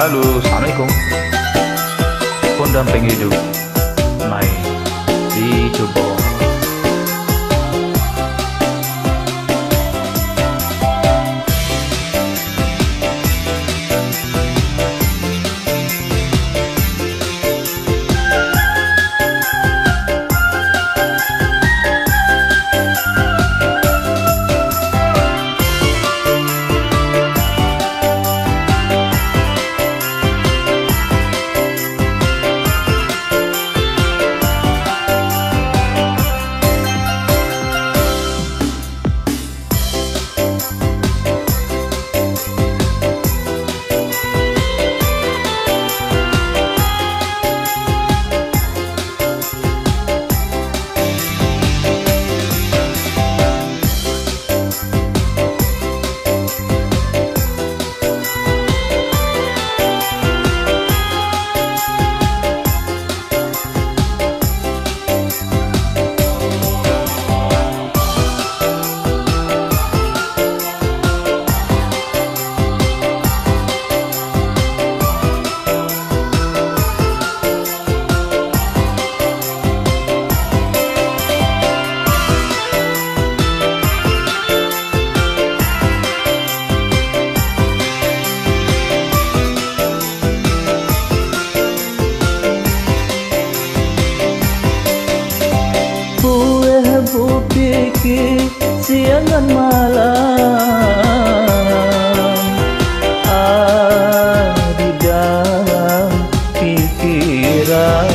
Halo, Assalamualaikum. Pendamping hidup Mai dicoba pikir siang malam. Ah, Di dalam pikiran.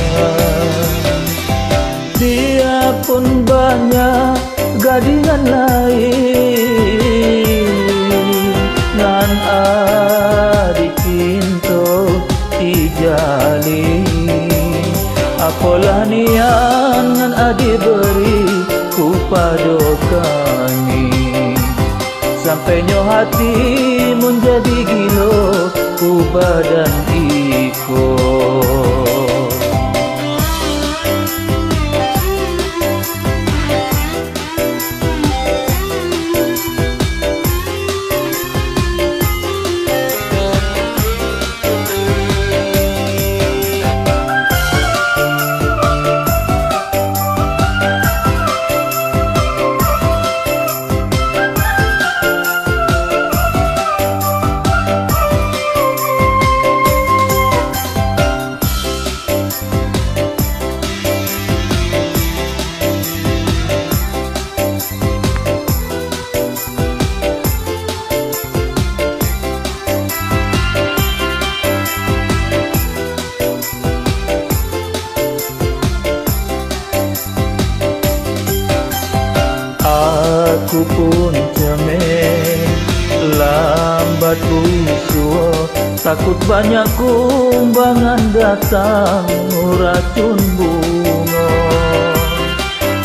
Dia pun banyak gadingan lain. Nan adik pintu dijali Apalah nian adik beri kepada kami Sampai nyo hati menjadi gilo ku badan ikut Aku pun cemen Lambat busuk Takut banyak kumbangan datang Racun bunga.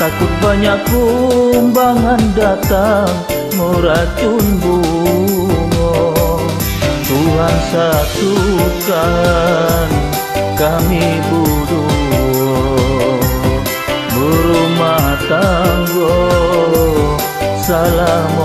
Takut banyak kumbangan datang Racun bunga. Tuhan satukan kami berdua salam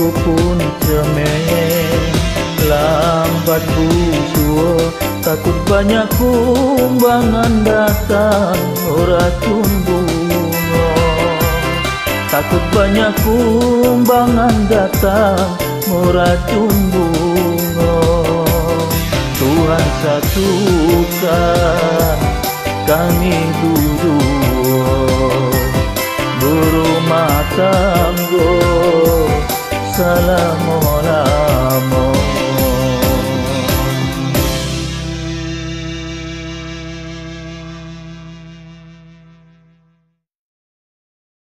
Aku pun cemen Lambat busuk Takut banyak kumbangan datang Racun bunga Takut banyak kumbangan datang Racun bunga Tuhan satukan kami duduk buru matanggo sala mola amor.